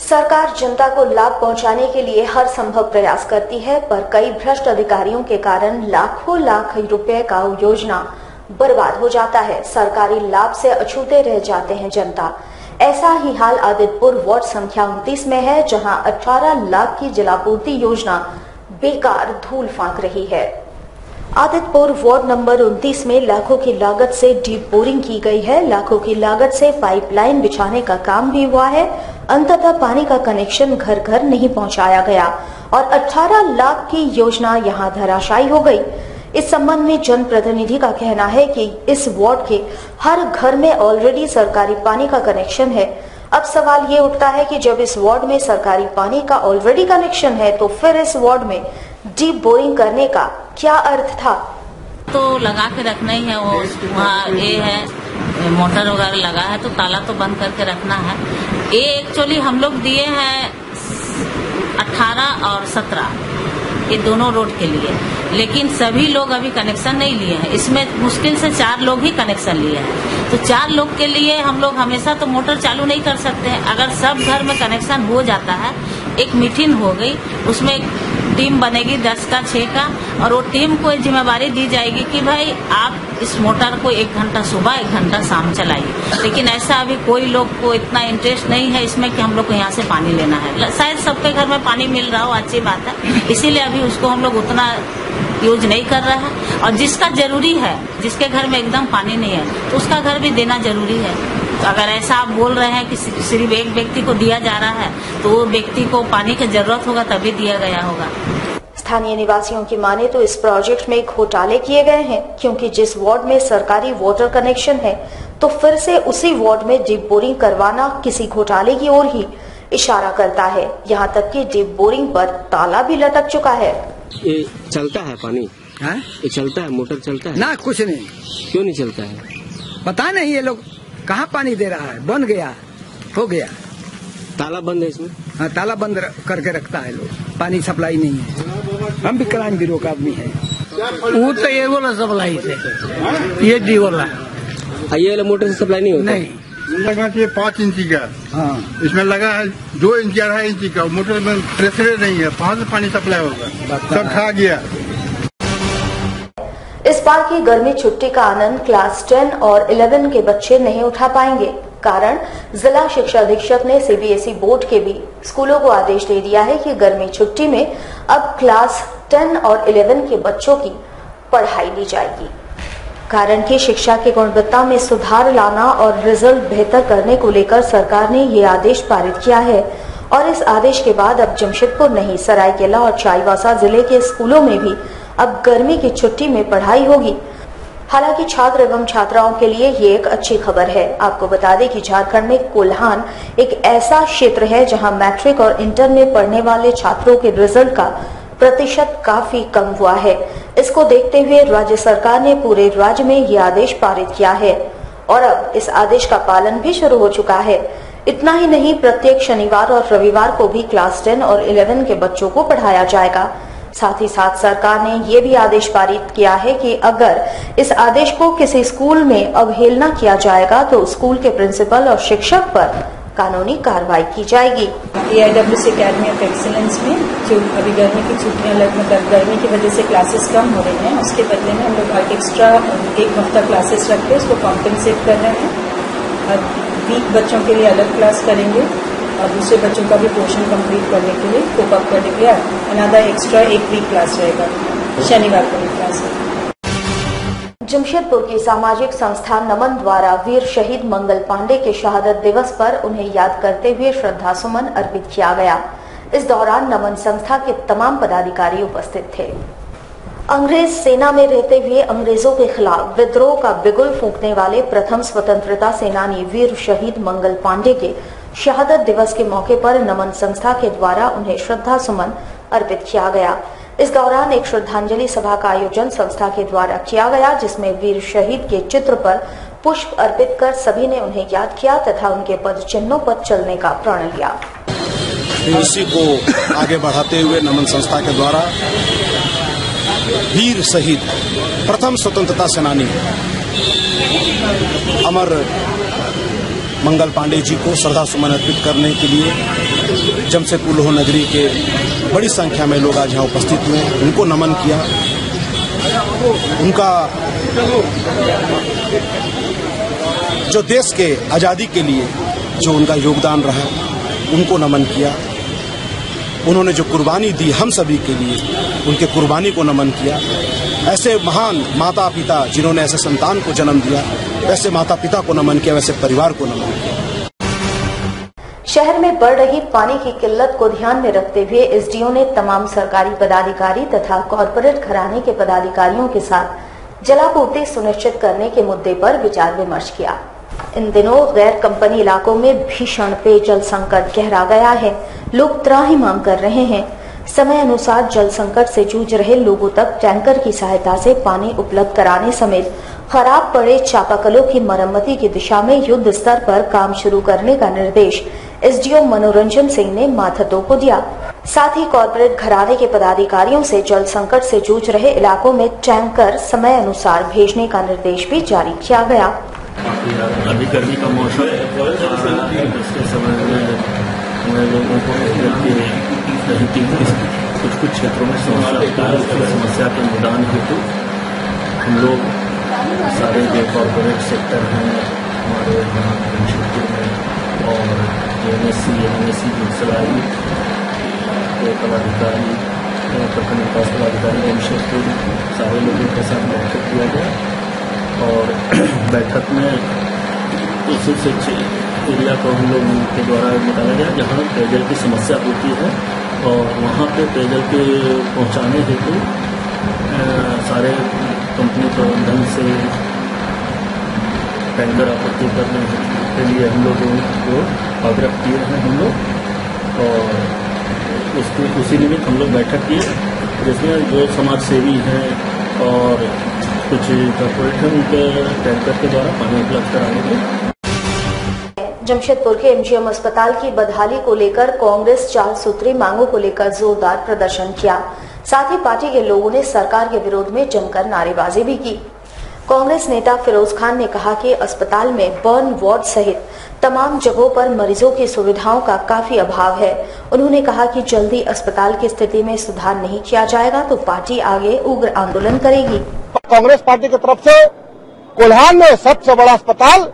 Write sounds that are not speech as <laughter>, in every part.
सरकार जनता को लाभ पहुँचाने के लिए हर संभव प्रयास करती है, पर कई भ्रष्ट अधिकारियों के कारण लाखों लाख रुपए का योजना बर्बाद हो जाता है। सरकारी लाभ से अछूते रह जाते हैं जनता। ऐसा ही हाल आदितपुर वार्ड संख्या उनतीस में है, जहाँ 18 लाख की जलापूर्ति योजना बेकार धूल फांक रही है। आदितपुर वार्ड नंबर 29 में लाखों की लागत से डीप बोरिंग की गई है। लाखों की लागत से पाइपलाइन बिछाने का काम भी हुआ है। अंततः पानी का कनेक्शन घर घर नहीं पहुँचाया गया और 18 लाख की योजना यहाँ धराशायी हो गई। इस संबंध में जनप्रतिनिधि का कहना है कि इस वार्ड के हर घर में ऑलरेडी सरकारी पानी का कनेक्शन है। अब सवाल ये उठता है कि जब इस वार्ड में सरकारी पानी का ऑलरेडी कनेक्शन है तो फिर इस वार्ड में डीप बोरिंग करने का क्या अर्थ था? तो लगा के रखना ही है, वो, वहाँ ये है, मोटर वगैरह लगा है तो ताला तो बंद करके रखना है। ये एक्चुअली हम लोग दिए हैं अठारह और सत्रह, ये दोनों रोड के लिए। लेकिन सभी लोग अभी कनेक्शन नहीं लिए हैं। इसमें मुश्किल से चार लोग ही कनेक्शन लिए हैं। तो चार लोग के लिए हम लोग हमेशा तो मोटर चालू नहीं कर सकते हैं। अगर सब घर में कनेक्शन हो जाता है, एक मीटिंग हो गई, उसमें टीम बनेगी दस का, छह का, और वो टीम को जिम्मेवारी दी जाएगी कि भाई आप इस मोटर को एक घंटा सुबह, एक घंटा शाम चलाइए। लेकिन ऐसा अभी कोई लोग को इतना इंटरेस्ट नहीं है इसमें कि हम लोग को यहाँ से पानी लेना है। शायद सबके घर में पानी मिल रहा हो, अच्छी बात है। इसीलिए अभी उसको हम लोग उतना यूज़ नहीं कर रहा है। और जिसका ज़रूरी है, जिसके घर में एकदम पानी नहीं है तो उसका घर भी देना ज़रूरी है। तो अगर ऐसा आप बोल रहे हैं कि सिर्फ़ एक व्यक्ति को दिया जा रहा है तो वो व्यक्ति को पानी की ज़रूरत होगा तभी दिया गया होगा। स्थानीय निवासियों की माने तो इस प्रोजेक्ट में घोटाले किए गए हैं क्योंकि जिस वार्ड में सरकारी वाटर कनेक्शन है तो फिर से उसी वार्ड में डीप बोरिंग करवाना किसी घोटाले की ओर ही इशारा करता है। यहाँ तक कि डीप बोरिंग पर ताला भी लटक चुका है। ये चलता है पानी? है? ये चलता है मोटर चलता है? ना कुछ नहीं। क्यों नहीं चलता है? पता नहीं ये लोग कहाँ पानी दे रहा है? बन गया। हो गया। ताला बंद है इसमें? हाँ ताला बंद र- करके रखता है लोग। पानी सप्लाई नहीं है। हम भी क्राइम ब्यूरो का आदमी है। वो तो ये वाला सप्लाई से ये डी वाला। ये वाला मोटर से सप्लाई नहीं होता? नहीं। लगा चाहिए पाँच इंची का। हाँ। इसमें लगा है दो इंची अढ़ाई इंची का। मोटर में प्रेशर नहीं है। कहाँ से पानी सप्लाई होगा। सब खा गया। बार की गर्मी छुट्टी का आनंद क्लास 10 और 11 के बच्चे नहीं उठा पाएँगे। कारण, जिला शिक्षा अधीक्षक ने सीबीएसई बोर्ड के भी स्कूलों को आदेश दे दिया है कि गर्मी छुट्टी में अब क्लास 10 और 11 के बच्चों की पढ़ाई ली जाएगी। कारण कि शिक्षा की गुणवत्ता में सुधार लाना और रिज़ल्ट बेहतर करने को लेकर सरकार ने ये आदेश पारित किया है और इस आदेश के बाद अब जमशेदपुर नहीं, सरायकेला और चाईबासा ज़िले के स्कूलों में भी अब गर्मी की छुट्टी में पढ़ाई होगी। हालाँकि छात्र एवं छात्राओं के लिए ये एक अच्छी खबर है। आपको बता दें कि झारखंड में कोल्हान एक ऐसा क्षेत्र है जहाँ मैट्रिक और इंटर में पढ़ने वाले छात्रों के रिज़ल्ट का प्रतिशत काफ़ी कम हुआ है। इसको देखते हुए राज्य सरकार ने पूरे राज्य में ये आदेश पारित किया है और अब इस आदेश का पालन भी शुरू हो चुका है। इतना ही नहीं, प्रत्येक शनिवार और रविवार को भी क्लास टेन और 11 के बच्चों को पढ़ाया जाएगा। साथ ही साथ सरकार ने ये भी आदेश पारित किया है कि अगर इस आदेश को किसी स्कूल में अवहेलना किया जाएगा तो स्कूल के प्रिंसिपल और शिक्षक पर कानूनी कार्रवाई की जाएगी। A I W C academy of excellence में जो अभी गर्मी की छुट्टियाँ लग मतलब गर्मी की वजह से क्लासेस कम हो रही हैं, उसके बदले में हम लोग एक्स्ट्रा एक हफ़्ता क्लासेस रख के उसको कॉम्पेंसेट कर रहे हैं। वीक बच्चों के लिए अलग क्लास करेंगे। और दूसरे बच्चों का भी पोर्शन कंप्लीट करने के लिए कोप अप करने के लिए अनादा एक्स्ट्रा एक वीक क्लास रहेगा, शनिवार को भी क्लास है। जमशेदपुर की सामाजिक संस्था नमन द्वारा वीर शहीद मंगल पांडे के शहादत दिवस पर उन्हें याद करते हुए श्रद्धा सुमन अर्पित किया गया। इस दौरान नमन संस्था के तमाम पदाधिकारी उपस्थित थे। अंग्रेज़ सेना में रहते हुए अंग्रेज़ों के खिलाफ विद्रोह का बिगुल फूंकने वाले प्रथम स्वतंत्रता सेनानी वीर शहीद मंगल पांडे के शहादत दिवस के मौके पर नमन संस्था के द्वारा उन्हें श्रद्धा सुमन अर्पित किया गया। इस दौरान एक श्रद्धांजलि सभा का आयोजन संस्था के द्वारा किया गया, जिसमें वीर शहीद के चित्र पर पुष्प अर्पित कर सभी ने उन्हें याद किया तथा उनके पद चिन्हों पर चलने का प्रण लिया। इसी को आगे बढ़ाते हुए नमन संस्था के द्वारा वीर शहीद, प्रथम स्वतंत्रता सेनानी अमर मंगल पांडे जी को श्रद्धा सुमन अर्पित करने के लिए जमशेदपुर लोह नगरी के बड़ी संख्या में लोग आज यहाँ उपस्थित हुए उनको नमन किया। उनका जो देश के आज़ादी के लिए जो उनका योगदान रहा, उनको नमन किया। उन्होंने जो कुर्बानी दी हम सभी के लिए, उनके कुर्बानी को नमन किया। ऐसे महान माता पिता जिन्होंने ऐसे संतान को जन्म दिया वैसे माता पिता को नमन किया, वैसे परिवार को नमन किया। शहर में बढ़ रही पानी की किल्लत को ध्यान में रखते हुए एसडीओ ने तमाम सरकारी पदाधिकारी तथा कॉरपोरेट घराने के पदाधिकारियों के साथ जलापूर्ति सुनिश्चित करने के मुद्दे पर विचार विमर्श किया। इन दिनों गैर कंपनी इलाकों में भीषण पेयजल संकट गहरा गया है। लोग त्राही मांग कर रहे हैं। समय अनुसार जल संकट से जूझ रहे लोगों तक टैंकर की सहायता से पानी उपलब्ध कराने समेत खराब पड़े चापाकलों की मरम्मती की दिशा में युद्ध स्तर पर काम शुरू करने का निर्देश एसडीओ मनोरंजन सिंह ने माथतों को दिया। साथ ही कॉरपोरेट घराने के पदाधिकारियों से जल संकट से जूझ रहे इलाकों में टैंकर समय अनुसार भेजने का निर्देश भी जारी किया गया। अभी गर्मी का मौसम इसके समय में हमें लोगों को कुछ कुछ क्षेत्रों में समस्या होता है, उसकी समस्या के निदान हेतु हम लोग सारे जो कॉरपोरेट सेक्टर हैं, हमारे यहाँ क्षेत्र में और N S C N S C जुड़सलाई के पदाधिकारी, प्रखंड विकास पदाधिकारी जमशेदपुर सारे लोगों के साथ बैठक किया गया। और <clears throat> बैठक में उस एरिया को हम लोग के द्वारा बताया गया, जहाँ पेयजल की समस्या होती है और वहाँ पे पेयजल के पहुँचाने हेतु सारे कंपनी प्रबंधन से टैंकर आपूर्ति करने के लिए हम लोगों को आग्रह किए हैं हम लोग। और उसको उसी निमित्त हम लोग बैठक किए, जिसमें जो समाज सेवी हैं और कुछ उनके टैंकर के द्वारा पानी उपलब्ध कराने के जमशेदपुर के एमजीएम अस्पताल की बदहाली को लेकर कांग्रेस चार सूत्री मांगों को लेकर जोरदार प्रदर्शन किया। साथ ही पार्टी के लोगों ने सरकार के विरोध में जमकर नारेबाजी भी की। कांग्रेस नेता फिरोज खान ने कहा कि अस्पताल में बर्न वार्ड सहित तमाम जगहों पर मरीजों की सुविधाओं का काफ़ी अभाव है। उन्होंने कहा कि जल्दी अस्पताल की स्थिति में सुधार नहीं किया जाएगा तो पार्टी आगे उग्र आंदोलन करेगी। कांग्रेस पार्टी की तरफ़ से कोल्हान में सबसे बड़ा अस्पताल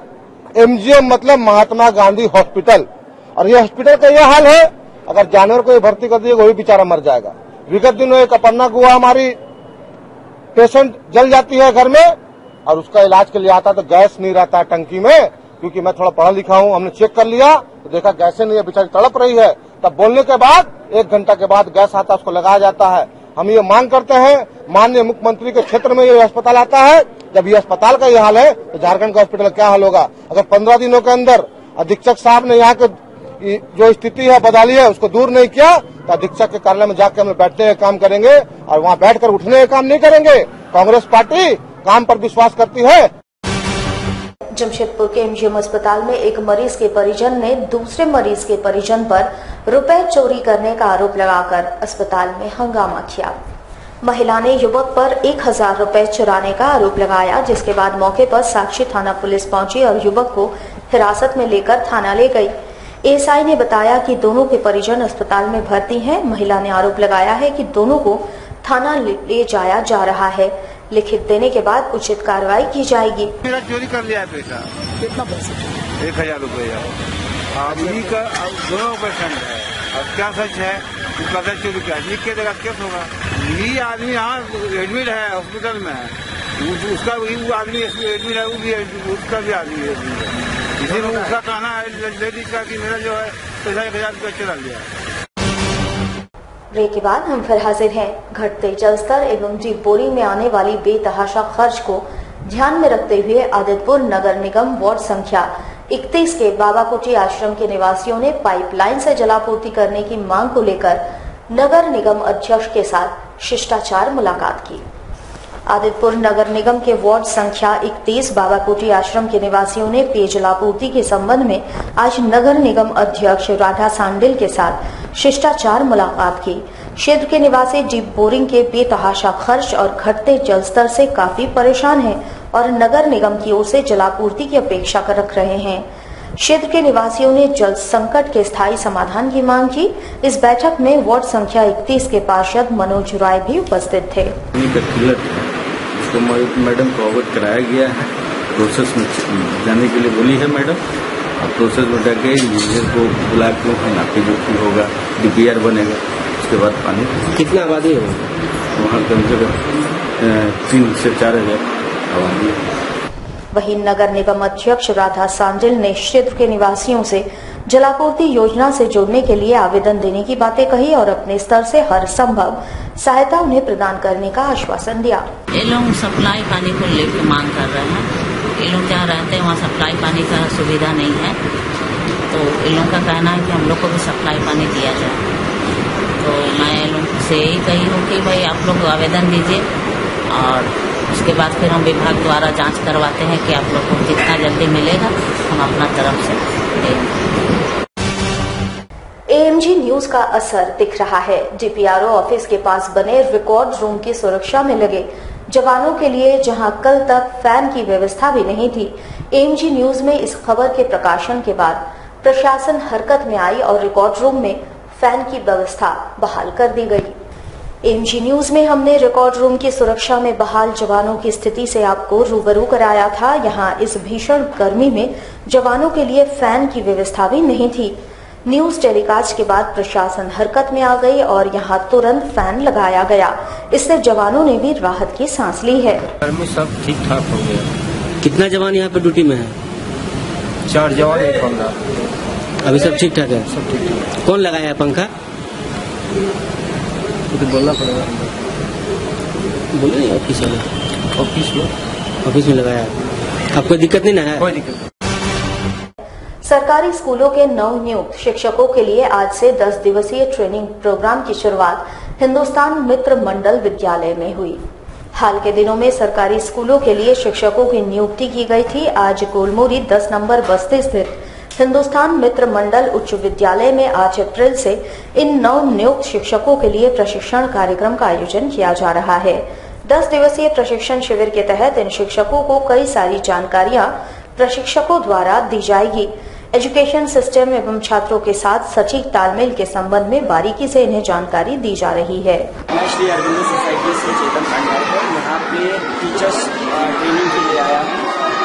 एमजीएम मतलब महात्मा गांधी हॉस्पिटल। और ये हॉस्पिटल का यह हाल है, अगर जानवर को भर्ती कर दिएगा वही बेचारा मर जाएगा। विगत दिनों एक अपन्ना गुआ हमारी पेशेंट जल जाती है घर में, और उसका इलाज के लिए आता तो गैस नहीं रहता टंकी में, क्योंकि मैं थोड़ा पढ़ा लिखा हूँ, हमने चेक कर लिया तो देखा गैसे नहीं है, बेचारी तड़प रही है। तब बोलने के बाद, एक घंटा के बाद गैस आता उसको लगाया जाता है। हम ये मांग करते हैं, माननीय मुख्यमंत्री के क्षेत्र में ये अस्पताल आता है, जब ये अस्पताल का ये हाल है तो झारखंड का हॉस्पिटल क्या हाल होगा? अगर पंद्रह दिनों के अंदर अधीक्षक साहब ने यहाँ के जो स्थिति है, बदली है, उसको दूर नहीं किया तो अधीक्षक के कार्यालय में जाकर हम बैठने का काम करेंगे और वहाँ बैठकर उठने का काम नहीं करेंगे। कांग्रेस पार्टी काम पर विश्वास करती है। जमशेदपुर के एमजीएम अस्पताल में एक मरीज़ के परिजन ने दूसरे मरीज़ के परिजन पर रुपए चोरी करने का आरोप लगाकर अस्पताल में हंगामा किया। महिला ने युवक पर एक हज़ार रुपए चुराने का आरोप लगाया, जिसके बाद मौके पर साक्षी थाना पुलिस पहुँची और युवक को हिरासत में लेकर थाना ले गई। एएसआई ने बताया कि दोनों के परिजन अस्पताल में भर्ती हैं। महिला ने आरोप लगाया है कि दोनों को थाना ले जाया जा रहा है। लिखित देने के बाद उचित कार्रवाई की जाएगी। मेरा चोरी कर लिया है पैसा कितना पैसा? एक हज़ार रुपया आदमी का दोनों पेशेंट है। अब क्या सच है? उसका चोरी किया लिख के देगा केस होगा। ये आदमी यहाँ एडमिट है हॉस्पिटल में उस- उसका भी वो आदमी एडमिट है वो भी उसका भी आदमी एडमिट है इसीलिए उसका कहना है लेडीज़ का कि मेरा जो है पैसा एक हज़ार रुपया लिया। है ब्रेक के बाद हम फिर हाजिर हैं। घटते जलस्तर एवं जीप बोरिंग में आने वाली बेतहाशा खर्च को ध्यान में रखते हुए आदितपुर नगर निगम वार्ड संख्या 31 के बाबाकोटी आश्रम के निवासियों ने पाइपलाइन से जलापूर्ति करने की मांग को लेकर नगर निगम अध्यक्ष के साथ शिष्टाचार मुलाकात की। आदितपुर नगर निगम के वार्ड संख्या 31 बाबाकोटी आश्रम के निवासियों ने पेयजलापूर्ति के संबंध में आज नगर निगम अध्यक्ष राधा सांडिल के साथ शिष्टाचार मुलाकात की। क्षेत्र के निवासी जीप बोरिंग के बेतहाशा खर्च और घटते जल स्तर से काफ़ी परेशान हैं और नगर निगम की ओर से जलापूर्ति की अपेक्षा कर रख रहे हैं। क्षेत्र के निवासियों ने जल संकट के स्थायी समाधान की मांग की। इस बैठक में वार्ड संख्या 31 के पार्षद मनोज राय भी उपस्थित थे। मैडम को अवगत कराया गया है। प्रोसेस में जाने के लिए बोली है मैडम। अब प्रोसेस में जाके इंजीनियर को बुला के नापी जोखी होगा डीपीआर बनेगा उसके बाद पानी। कितना आबादी है? वहाँ कम से कम तीन से चार हज़ार आबादी है। वहीं नगर निगम अध्यक्ष राधा सांजल ने क्षेत्र के निवासियों से जलापूर्ति योजना से जुड़ने के लिए आवेदन देने की बातें कही और अपने स्तर से हर संभव सहायता उन्हें प्रदान करने का आश्वासन दिया। ये लोग सप्लाई पानी को लेकर मांग कर रहे हैं। ये लोग जहाँ रहते हैं, वहाँ सप्लाई पानी का सुविधा नहीं है। तो इन लोगों का कहना है कि हम लोग को भी सप्लाई पानी दिया जाए। तो मैं इन लोग से यही कही हूँ कि भाई आप लोग आवेदन दीजिए और उसके बाद फिर हम विभाग द्वारा जाँच करवाते हैं कि आप लोग को जितना जल्दी मिलेगा। हम अपना तरफ़ से देंगे। एएमजी न्यूज़ का असर दिख रहा है। डीपीआरओ ऑफ़िस के पास बने रिकॉर्ड रूम की सुरक्षा में लगे। जवानों के लिए जहाँ कल तक फ़ैन की व्यवस्था भी नहीं थी एएमजी न्यूज़ में इस खबर के प्रकाशन के बाद प्रशासन हरकत में आई और रिकॉर्ड रूम में फ़ैन की व्यवस्था बहाल कर दी गई। एमजी न्यूज़ में हमने रिकॉर्ड रूम की सुरक्षा में बहाल जवानों की स्थिति से आपको रूबरू कराया था। यहाँ इस भीषण गर्मी में जवानों के लिए फ़ैन की व्यवस्था भी नहीं थी। न्यूज़ टेलीकास्ट के बाद प्रशासन हरकत में आ गई और यहाँ तुरंत फ़ैन लगाया गया। इससे जवानों ने भी राहत की सांस ली है। गर्मी सब ठीक ठाक हो गया। कितना जवान यहाँ पे ड्यूटी में है? चार जवान एक बंदा अभी सब ठीक ठाक है? सब ठीक ठाक कौन लगाया है पंखा? तो बोलना पड़ेगा। बोले ऑफ़िस वाले। ऑफ़िस में। ऑफ़िस में लगाया आपको दिक्कत नहीं ना है? कोई दिक्कत सरकारी स्कूलों के नव नियुक्त शिक्षकों के लिए आज से 10 दिवसीय ट्रेनिंग प्रोग्राम की शुरुआत। हिंदुस्तान मित्र मंडल विद्यालय में हुई। हाल के दिनों में सरकारी स्कूलों के लिए शिक्षकों की नियुक्ति की गई थी। आज गोलमोरी 10 नंबर बस्ती स्थित हिंदुस्तान मित्र मंडल उच्च विद्यालय में आज अप्रैल से इन नव नियुक्त शिक्षकों के लिए प्रशिक्षण कार्यक्रम का आयोजन किया जा रहा है। 10 दिवसीय प्रशिक्षण शिविर के तहत इन शिक्षकों को कई सारी जानकारियाँ प्रशिक्षकों द्वारा दी जाएगी। एजुकेशन सिस्टम एवं छात्रों के साथ सटीक तालमेल के संबंध में बारीकी से इन्हें जानकारी दी जा रही है। मैं श्री अरविंद सोसाइटी से चेतन खांडवाकर यहाँ पे टीचर्स ट्रेनिंग के लिए आया हूँ।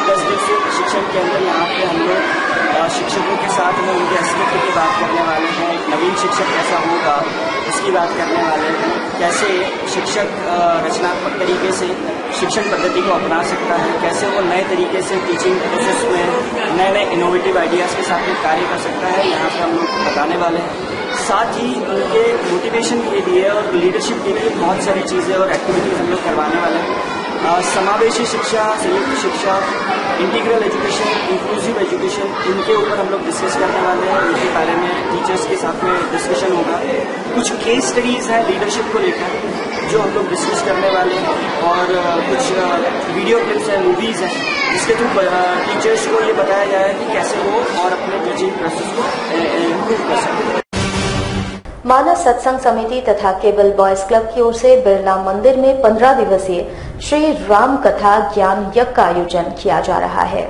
दस दिवसीय प्रशिक्षण के अंदर यहाँ पे हम लोग शिक्षकों के साथ में उनके अस्तित्व की बात करने वाले हैं। नवीन शिक्षक कैसा होगा। उसकी बात करने वाले हैं कैसे शिक्षक रचनात्मक तरीके से शिक्षण पद्धति को अपना सकता है, कैसे वो नए तरीके से टीचिंग प्रोसेस में नए नए इनोवेटिव आइडियाज़ के साथ में कार्य कर सकता है, यहाँ पर हम लोग बताने वाले हैं। साथ ही उनके मोटिवेशन के लिए और लीडरशिप के लिए बहुत सारी चीज़ें और एक्टिविटीज़ हम लोग करवाने वाले हैं। समावेशी शिक्षा, संयुक्त शिक्षा इंटीग्रल एजुकेशन इंक्लूसिव एजुकेशन इनके ऊपर हम लोग डिस्कस करने वाले हैं। इनके बारे में टीचर्स के साथ में डिस्कशन होगा। कुछ केस स्टडीज़ हैं लीडरशिप को लेकर, जो हम लोग डिस्कस करने वाले हैं। और कुछ वीडियो क्लिप्स हैं मूवीज़ हैं, जिसके थ्रू टीचर्स को ये बताया जाए कि कैसे वो और अपने टीचिंग प्रोसेस को इम्प्रूव कर सकते हैं। मानस सत्संग समिति तथा केबल बॉयज़ क्लब की ओर से बिरला मंदिर में 15 दिवसीय श्री राम कथा ज्ञान यज्ञ का आयोजन किया जा रहा है।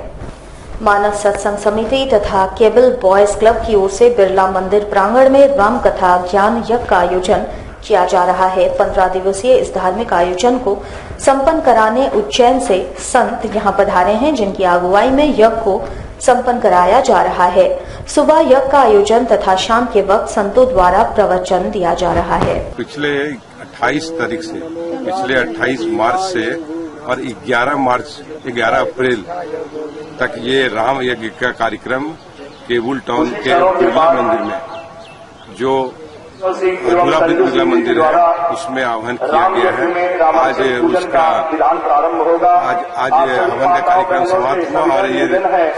मानव सत्संग समिति तथा केबल बॉयज़ क्लब की ओर से बिरला मंदिर प्रांगण में राम कथा ज्ञान यज्ञ का आयोजन किया जा रहा है। पंद्रह दिवसीय इस धार्मिक आयोजन को संपन्न कराने उज्जैन से संत यहाँ पधारे हैं, जिनकी अगुवाई में यज्ञ को संपन्न कराया जा रहा है। सुबह यज्ञ का आयोजन तथा शाम के वक्त संतों द्वारा प्रवचन दिया जा रहा है। पिछले 28 तारीख से, पिछले 28 मार्च से और 11 मार्च 11 अप्रैल तक ये राम यज्ञ का कार्यक्रम केबुल टाउन के मंदिर में, जो बिरला बिरला मंदिर है। उसमें आह्वान किया गया है। आज उसका आज आज हवन का कार्यक्रम समाप्त हुआ और ये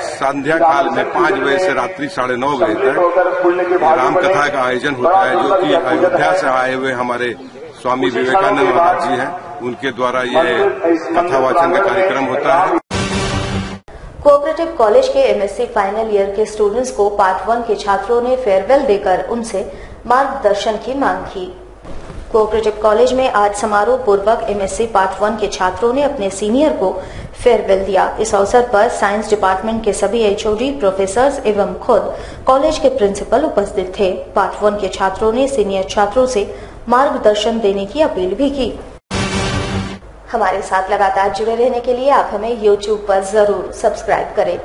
संध्या काल में पाँच बजे से रात्रि साढ़े नौ बजे तक राम कथा का आयोजन होता है जो कि अयोध्या से आए हुए हमारे स्वामी विवेकानंद महाराज जी हैं। उनके द्वारा ये कथा वाचन का कार्यक्रम होता है। कोऑपरेटिव कॉलेज के एमएससी फाइनल ईयर के स्टूडेंट्स को पार्ट वन के छात्रों ने फेयरवेल देकर उनसे मार्गदर्शन की मांग की। कोऑपरेटिव कॉलेज में आज समारोह पूर्वक एमएससी पार्ट वन के छात्रों ने अपने सीनियर को फेयरवेल दिया। इस अवसर पर साइंस डिपार्टमेंट के सभी एचओडी प्रोफेसर एवं खुद कॉलेज के प्रिंसिपल उपस्थित थे। पार्ट वन के छात्रों ने सीनियर छात्रों से मार्गदर्शन देने की अपील भी की। हमारे साथ लगातार जुड़े रहने के लिए आप हमें यूट्यूब पर ज़रूर सब्सक्राइब करें।